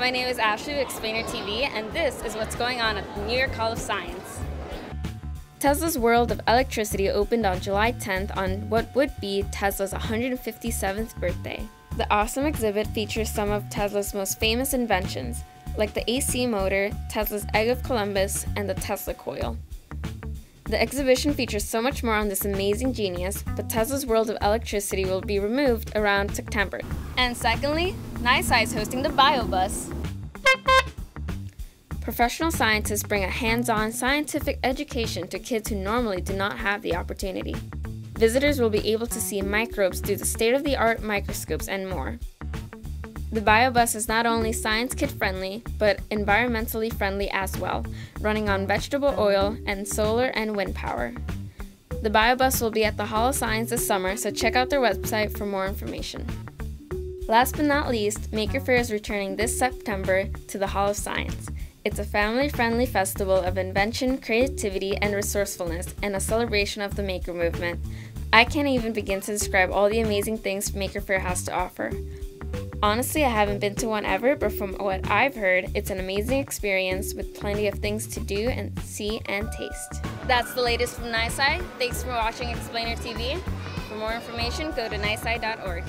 my name is Ashley with Explainer TV, and this is what's going on at the New York Hall of Science. Tesla's World of Electricity opened on July 10th on what would be Tesla's 157th birthday. The awesome exhibit features some of Tesla's most famous inventions, like the AC motor, Tesla's Egg of Columbus, and the Tesla coil. The exhibition features so much more on this amazing genius, but Tesla's World of Electricity will be removed around September. And secondly, NYSCI is hosting the BioBus. Professional scientists bring a hands on scientific education to kids who normally do not have the opportunity. Visitors will be able to see microbes through the state of the art microscopes and more. The BioBus is not only science kid friendly, but environmentally friendly as well, running on vegetable oil and solar and wind power. The BioBus will be at the Hall of Science this summer, so check out their website for more information. Last but not least, Maker Faire is returning this September to the Hall of Science. It's a family friendly festival of invention, creativity, and resourcefulness, and a celebration of the maker movement. I can't even begin to describe all the amazing things Maker Faire has to offer. Honestly, I haven't been to one ever, but from what I've heard, it's an amazing experience with plenty of things to do and see and taste. That's the latest from NYSCI. Thanks for watching Explainer TV. For more information, go to nysci.org.